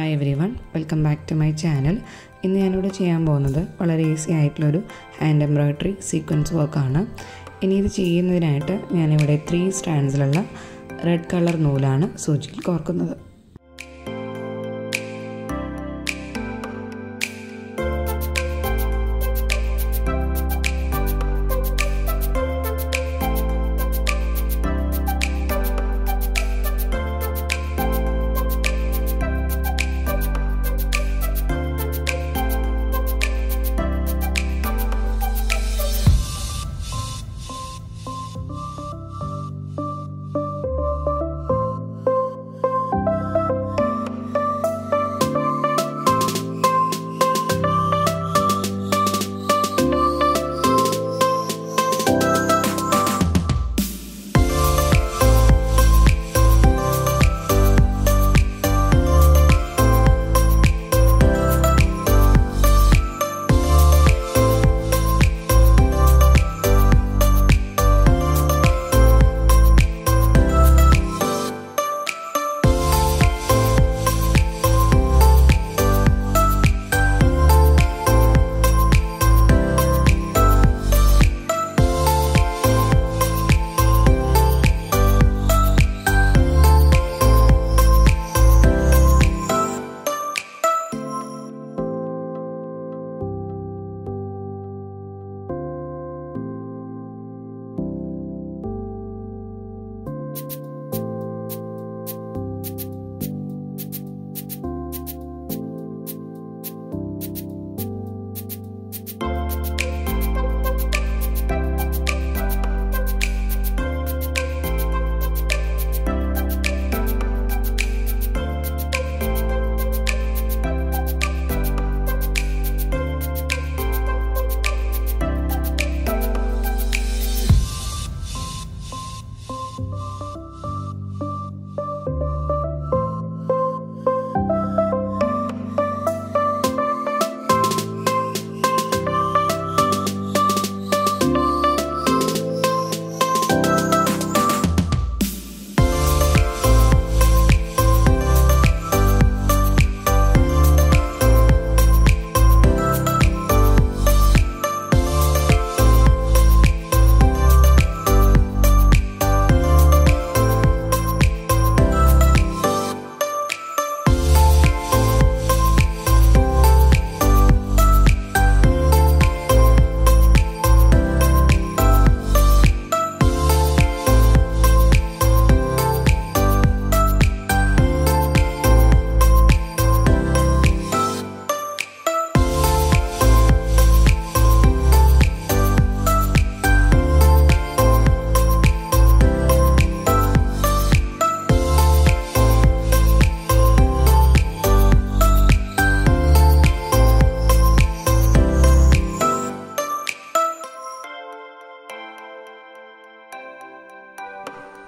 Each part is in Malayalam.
Hi everyone welcome back to my channel ഇന്ന് ഞാനിവിടെ ചെയ്യാൻ പോകുന്നത് വളരെ ഈസി ആയിട്ടുള്ളൊരു ഹാൻഡ് എംബ്രോയ്ഡറി സീക്വൻസ് വർക്കാണ് ഇനി ഇത് ചെയ്യുന്നതിനായിട്ട് ഞാനിവിടെ ത്രീ സ്റ്റാൻഡ്സിലുള്ള റെഡ് കളർ നൂലാണ് സൂചിയിൽ കോർക്കുന്നത്.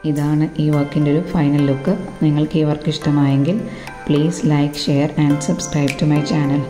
ഇതാണ് ഈ വർക്കിന്റെ ഒരു ഫൈനൽ ലുക്ക് നിങ്ങൾക്ക് ഈ വർക്ക് ഇഷ്ടമായെങ്കിൽ please like share and subscribe to my channel